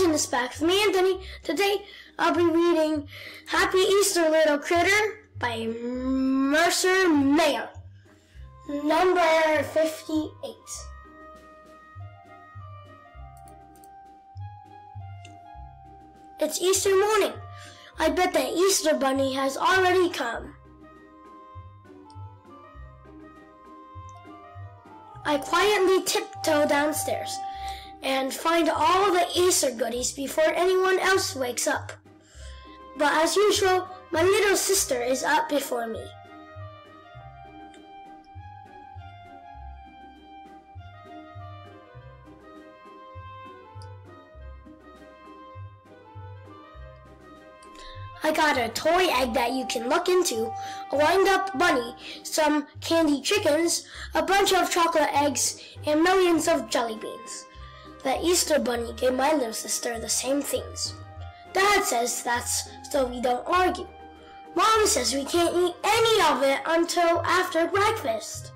and it's back with me, Anthony. Today, I'll be reading Happy Easter Little Critter by Mercer Mayer, number 58. It's Easter morning. I bet the Easter Bunny has already come. I quietly tiptoe downstairs and find all the Easter goodies before anyone else wakes up. But as usual, my little sister is up before me. I got a toy egg that you can look into, a wind up bunny, some candy chickens, a bunch of chocolate eggs, and millions of jelly beans. The Easter Bunny gave my little sister the same things. Dad says that's so we don't argue. Mom says we can't eat any of it until after breakfast.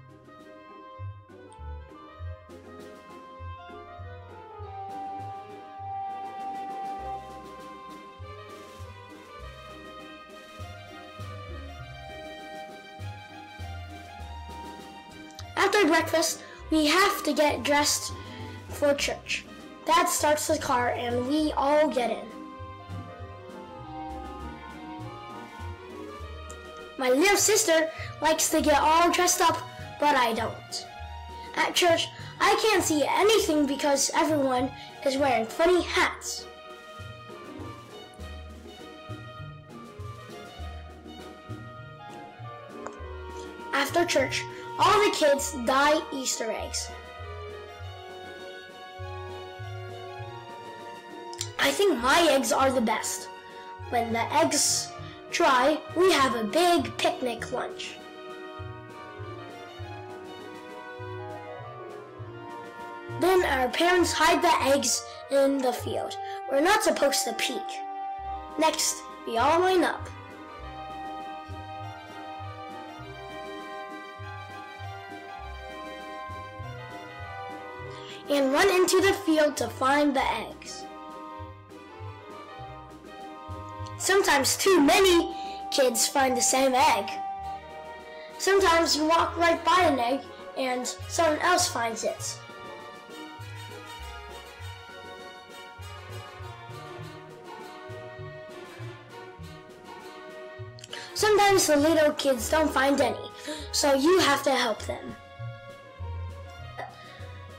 After breakfast, we have to get dressed for church. Dad starts the car and we all get in. My little sister likes to get all dressed up, but I don't. At church, I can't see anything because everyone is wearing funny hats. After church, all the kids dye Easter eggs. I think my eggs are the best. When the eggs dry, we have a big picnic lunch. Then our parents hide the eggs in the field. We're not supposed to peek. Next, we all line up. And run into the field to find the eggs. Sometimes too many kids find the same egg. Sometimes you walk right by an egg and someone else finds it. Sometimes the little kids don't find any, so you have to help them.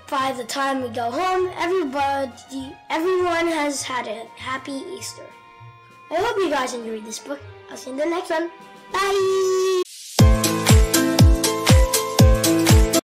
By the time we go home, everybody, everyone has had a happy Easter. I hope you guys enjoyed this book. I'll see you in the next one. Bye!